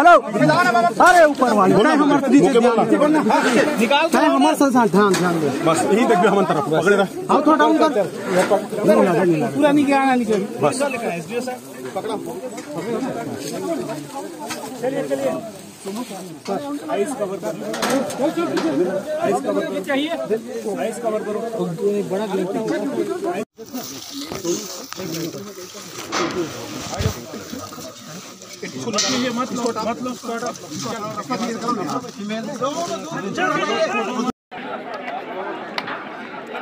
Hello. अरे ऊपर वाले। बोला। हमारे नीचे ध्यान निकाल हमारे साथ ध्यान ध्यान दे। बस यही देख हमारे तरफ़। पकड़े रहा। आओ थोड़ा डाउन कर। पूरा नीचे आना नीचे। बस।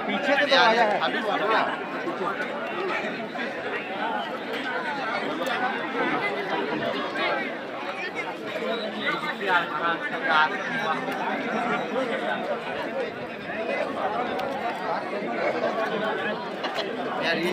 पीछे से तो आया है यार ये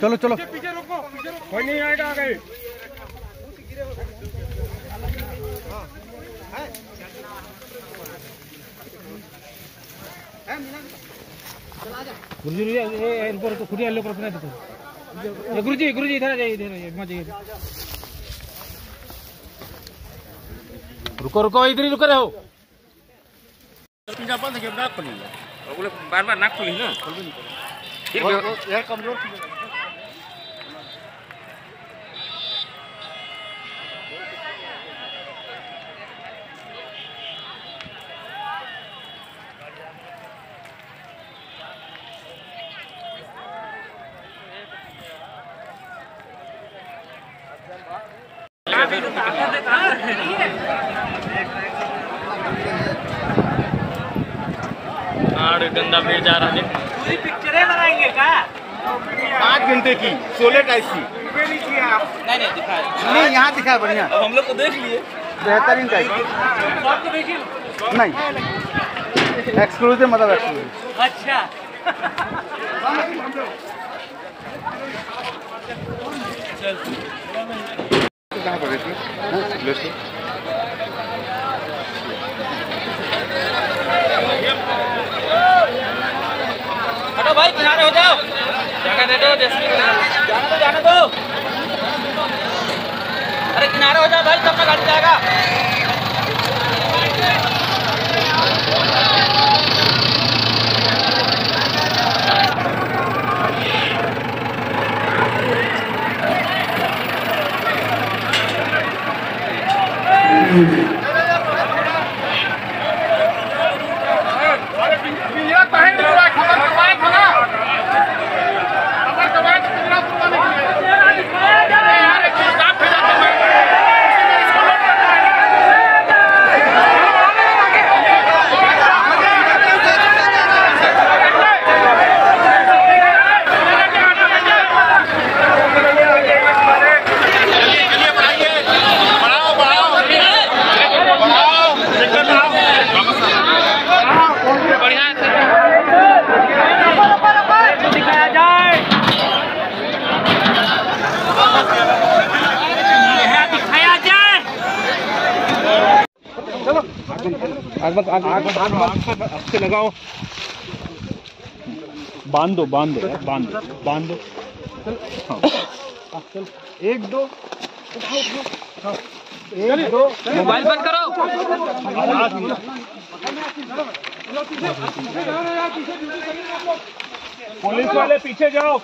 चलो चलो। कोई नहीं आएगा आगे। गुरुजी तो खुद तो गुरुजी गुरुजी इधर आ जाइए इधर मत जाइए रुको रुको इधर ही रुक रहे। हो बार बार नाक खुली ना खुल भी नहीं फिर यार कमज़ोर गंदा भीड़ जा रहा है। पूरी पिक्चरें बनाएँगे क्या? पाँच घंटे की सोलह टाइप की। नहीं नहीं यहाँ दिखा बढ़िया। हम लोग तो देख लिए। बेहतरीन टाइप तो नहीं एक्सक्लूसिव मतलब एक्सक्लूसिव अच्छा। कहाँ पर इसमें लेफ़्ट हटो भाई किनारे हो जाओ जगह दे जाने दो जाने दो अरे किनारे हो जाओ भाई तब तक गाड़ी जाएगा दिखाया मत आग आग आग मत आग से लगाओ। बाँध दो बाँध दो बाँध दो बाँध। दो हाँ। चल। एक दो। उठाओ उठाओ। हाँ। एक दो। मोबाइल बंद करो। पुलिस वाले पीछे जाओ।